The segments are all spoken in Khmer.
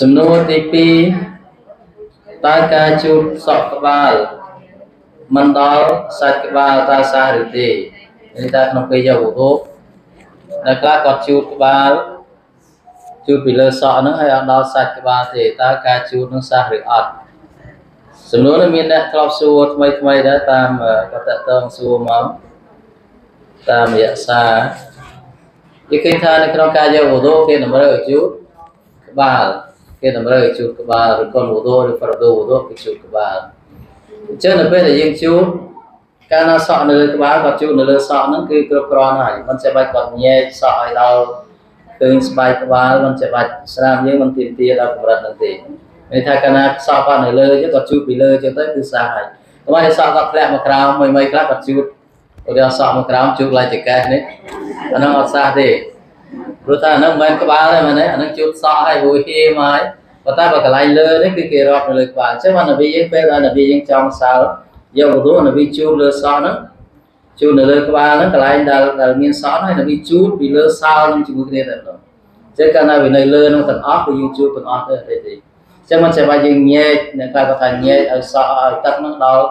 សំណួរទី2តើការជូតសក់ក្បាលមិនដល់សាច់ក្បាលតើសះឬទេនេះតើក្នុងពេលយកវត្ថុដែលខ្លះគាត់ជូតក្បាលជូតពីលើសក់ហ្នឹងហើយអត់ដល់សាច់ក្បាលទេតើការជូតនឹងសះឬអត់សំណួរនេះមានអ្នកធ្លាប់សួរថ្មីថ្មីដែរតាមគាត់តតងសួរមកតាមរយៈសារ គេឃើញថានៅក្នុងការយកវត្ថុគេតម្រូវឲ្យជូតក្បាលគេតម្រូវឲ្យជូតក្បាលឬកូនវត្ថុឬប្រដូវត្ថុគេជូតក្បាលអញ្ចឹងនៅពេលដែលយើងជូតកាលណាសក់នៅលើក្បាលគាត់ជូតនៅលើសក់ហ្នឹងគឺគ្រប់គ្រាន់ហើយមិនចាំបាច់គាត់ញែកសក់ឲ្យដល់ឃើញស្បែកក្បាលមិនចាំបាច់ស្រាមយើងមិនទៀមទាដល់កម្រិតហ្នឹងទេន័យថាកាលណាសក់គាត់នៅលើចឹងគាត់ជូតពីលើចឹងទៅគឺសាហើយតែមកសក់គាត់ធ្លាក់មកក្រោមមួយមួយខ្លះគាត់ជូត ឧទាហរណ៍សក់មកក្រោមជូតឡើងចកេះនេះអាហ្នឹងអត់សាទេព្រោះថាអាហ្នឹងមិនមែនក្បាលទេមែនទេអាហ្នឹងជូតសក់ឲ្យរួយហៀមហើយប៉ុន្តែបើកន្លែងលើនេះគឺគេរាប់នៅលើក្បាលអញ្ចឹងបាននវីយើងពេលដែលនវីយើងចង់សើយកវត្ថុនវីជូតលើសក់ហ្នឹងជូតនៅលើក្បាលហ្នឹងកន្លែងដែលដែលមានសក់ហើយនវីជូតពីលើសោនឹងជាមួយគ្នាតែម្ដងអញ្ចឹងកាលណាវានៅលើហ្នឹងទាំងអស់គឺយើងជូតទាំងអស់ទៅទេទេអញ្ចឹងមិនចាំបាច់យើងញែកអ្នកខ្លះគាត់ថាញែកឲ្យសក់ឲ្យទឹកហ្នឹងដល់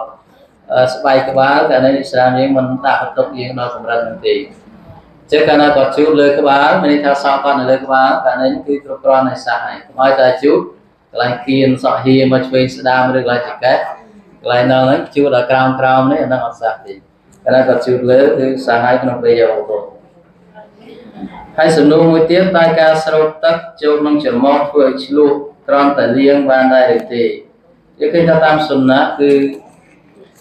ស្បែកក្បាលតែនៅស្រាមយើងមិនដាក់បន្ទុកយើងដល់កម្រិតហ្នឹងទេចឹងកាលណាគាត់ជូតលើក្បាលមានន័យថាសក់គាត់នៅលើក្បាលកាលនេះគឺគ្រប់គ្រាន់ហើយសះហើយកុំឲ្យតែជូតកន្លែងគៀនសក់ហៀមកឆ្វេងស្ដាមឬកន្លែងចកេះកន្លែងនោះហ្នឹងជូតដល់ក្រោមក្រោមនេះអាហ្នឹងអត់សះទេកាលណាគាត់ជូតលើគឺសះហើយក្នុងពេលយកអូតូហើយសំណួរមួយទៀតតើការស្រោតទឹកចូលក្នុងច្រមុះធ្វើឲ្យឆ្លុះត្រង់តែលាងបានដែរឬទេយើងឃើញថាតាមសុណាគឺ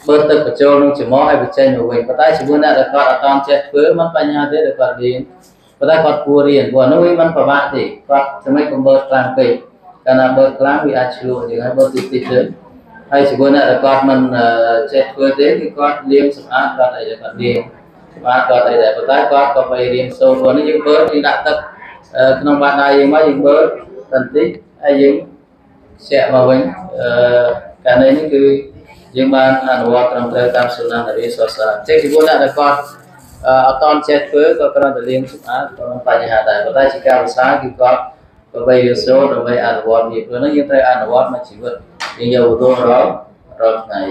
ធ្វើទឹកបញ្ចូលនឹងច្រមុះហើយបញ្ចេញមកវិញប៉ុន្តែជាមួយអ្នកដែលគាត់អត់តន់ចេះធ្វើមិនបញ្ញាទេដែលគាត់រៀនប៉ុន្តែគាត់គួររៀនព្រោះនោះវាមិនប្រវាក់ទេគាត់ចំណេះកំបើខ្លាំងពេកកាលណាបើខ្លាំងវាអាចឆ្លោះយើងហើយបើទីទីទៅហើយជាមួយអ្នកដែលគាត់មិនចេះធ្វើទេគឺគាត់លាងសម្អាតគាត់អីដែលគាត់លាងសម្អាតគាត់អីដែរប៉ុន្តែគាត់ក៏បីរៀនសូត្រព្រោះនេះយើងបើយើងដាក់ទឹកក្នុងបាតដៃយើងមកយើងបើតន្តិចហើយយើងស្ទាក់មកវិញអឺកាលនេះគឺ យើងបានអនុវត្តត្រឹមត្រូវតាមសុណានរីសសាចេះពីពួកអ្នកដែលគាត់អត់តន់ចេះធ្វើក៏គ្រាន់តែរៀនសម្អាតក៏មិនបញ្ហាដែរប៉ុន្តែជាការភាសាគឺគាត់ដើម្បីរៀនសូត្រដើម្បីអនុវត្តវាព្រោះនោះយើងត្រូវអនុវត្តមួយជីវិតយើងយកឧទាហរណ៍រាល់ថ្ងៃ